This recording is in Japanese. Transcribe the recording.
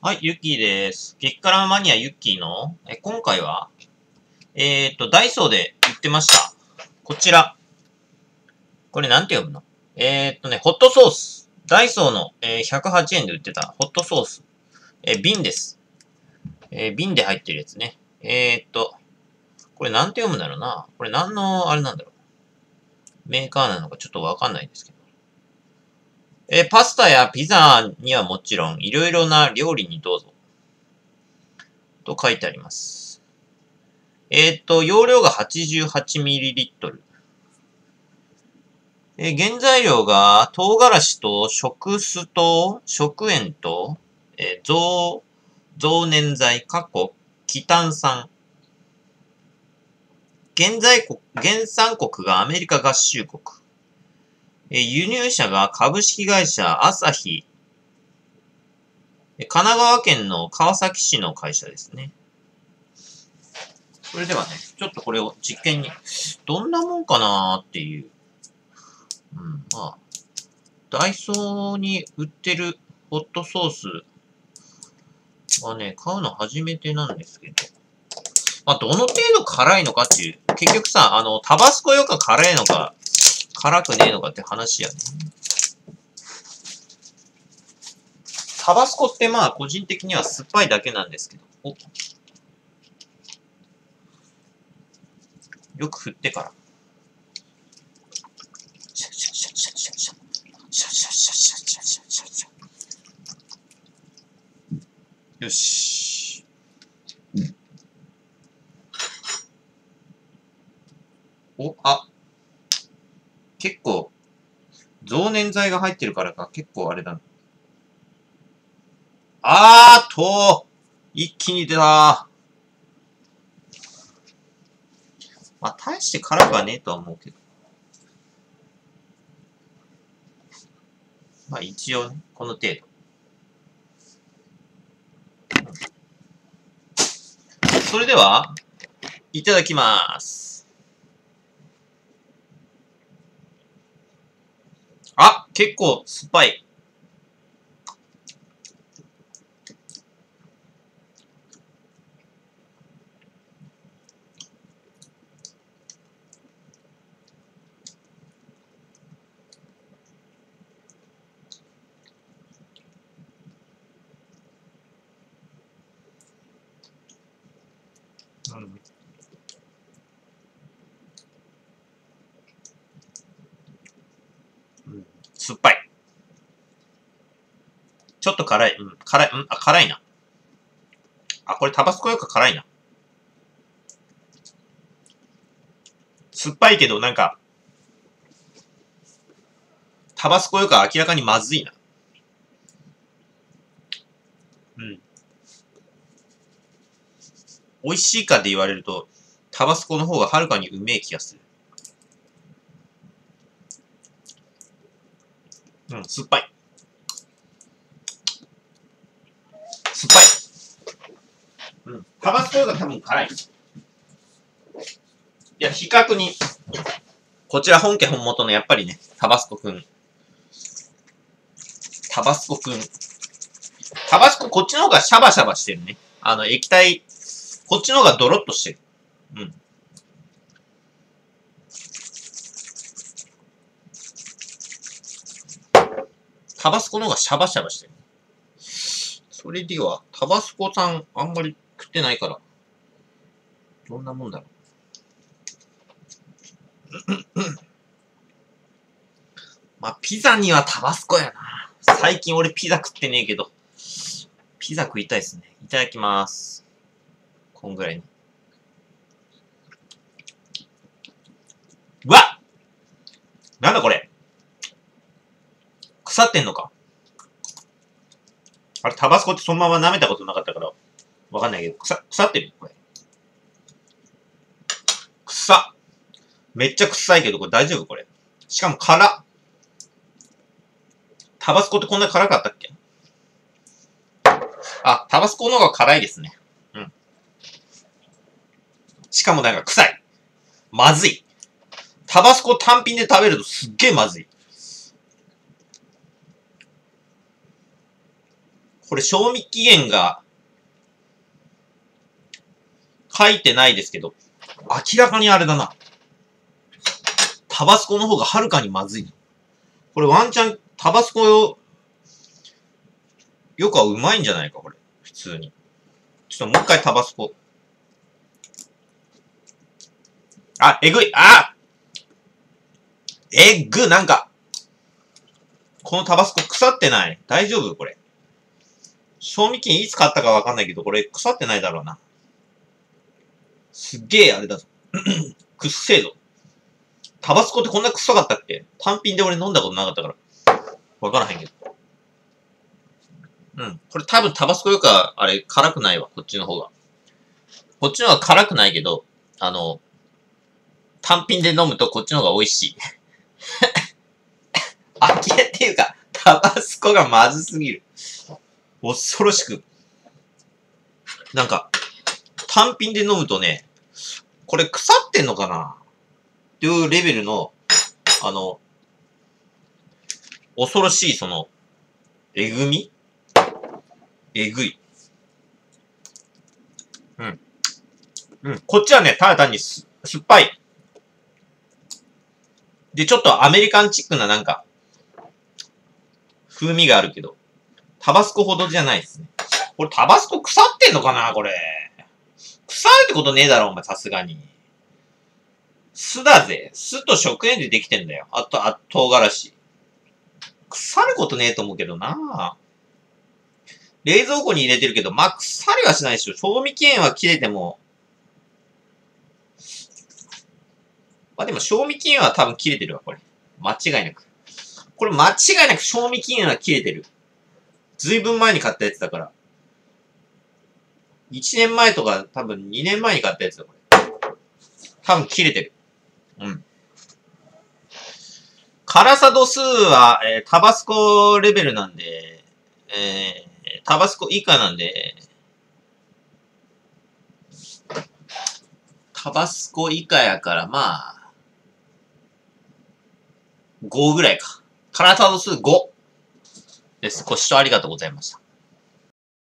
はい、ユッキーです。激辛マニアユッキーの、え今回は、えっ、と、ダイソーで売ってました。こちら。これなんて読むの？えっ、とね、ホットソース。ダイソーの、えー、108円で売ってたホットソース。え、瓶です。え、瓶で入ってるやつね。えっ、と、これなんて読むんだろうな？これ何の、あれなんだろう？メーカーなのかちょっとわかんないんですけど。えー、パスタやピザにはもちろん、いろいろな料理にどうぞ。と書いてあります。えっ、ー、と、容量が 88ml。えー、原材料が唐辛子と食酢と食塩と、えー、増、増粘剤、過去、気炭酸。現在国、原産国がアメリカ合衆国。え輸入者が株式会社朝日、神奈川県の川崎市の会社ですね。それではね、ちょっとこれを実験に、どんなもんかなーっていう。うん、まあ、ダイソーに売ってるホットソースはね、買うの初めてなんですけど、まあ、どの程度辛いのかっていう、結局さ、あの、タバスコよか辛いのか、辛くねえのかって話やね。タバスコってまあ個人的には酸っぱいだけなんですけど。およく振ってから。よし。お、あ、結構、増粘剤が入ってるからか、結構あれだ。あーと一気に出たまあ、大して辛くはねえとは思うけど。まあ、一応ね、この程度。それでは、いただきます。あ結構酸っぱい。うん酸っぱい。ちょっと辛い。うん、辛い。うん、あ、辛いな。あ、これタバスコよく辛いな。酸っぱいけど、なんか、タバスコよく明らかにまずいな。うん。美味しいかで言われると、タバスコの方がはるかにうめえ気がする。うん、酸っぱい。酸っぱい。うん。タバスコが多分辛い。いや、比較に、こちら本家本元のやっぱりね、タバスコくん。タバスコくん。タバスコこっちの方がシャバシャバしてるね。あの、液体、こっちの方がドロッとしてる。うん。タバスコの方がシャバシャバしてる。それでは、タバスコさんあんまり食ってないから、どんなもんだろう。まあ、ピザにはタバスコやな。最近俺ピザ食ってねえけど、ピザ食いたいですね。いただきます。こんぐらいに。うわなんだこれ腐ってんのかあれ、タバスコってそのまま舐めたことなかったから、わかんないけど、腐、腐ってるこれ。臭めっちゃ臭いけど、これ大丈夫これ。しかも辛タバスコってこんな辛かったっけ？あ、タバスコの方が辛いですね。うん。しかもなんか臭い。まずい。タバスコ単品で食べるとすっげえまずい。これ賞味期限が書いてないですけど、明らかにあれだな。タバスコの方がはるかにまずい。これワンチャン、タバスコよ、よくはうまいんじゃないか、これ。普通に。ちょっともう一回タバスコ。あ、えぐいあえぐなんか、このタバスコ腐ってない大丈夫？これ。賞味期限いつ買ったかわかんないけど、これ腐ってないだろうな。すっげえあれだぞ。くっせえぞ。タバスコってこんな臭かったっけ？単品で俺飲んだことなかったから。わからへんけど。うん。これ多分タバスコよくあれ辛くないわ。こっちの方が。こっちの方が辛くないけど、あの、単品で飲むとこっちの方が美味しい。あきれっていうか、タバスコがまずすぎる。恐ろしく。なんか、単品で飲むとね、これ腐ってんのかな？っていうレベルの、あの、恐ろしいその、えぐみ？えぐい。うん。うん。こっちはね、ただ単にす、酸っぱい。で、ちょっとアメリカンチックななんか、風味があるけど、タバスコほどじゃないですね。これタバスコ腐ってんのかなこれ。腐るってことねえだろ、お前、さすがに。酢だぜ。酢と食塩でできてんだよ。あと、あ、唐辛子。腐ることねえと思うけどな冷蔵庫に入れてるけど、まあ、腐りはしないでしょ。賞味期限は切れても。まあでも、賞味期限は多分切れてるわ、これ。間違いなく。これ間違いなく賞味期限は切れてる。ずいぶん前に買ったやつだから。1年前とか多分2年前に買ったやつだ、これ。多分切れてる。うん。辛さ度数は、えー、タバスコレベルなんで、えー、タバスコ以下なんで、タバスコ以下やから、まあ、5ぐらいか。辛さ度数5です。ご視聴ありがとうございました。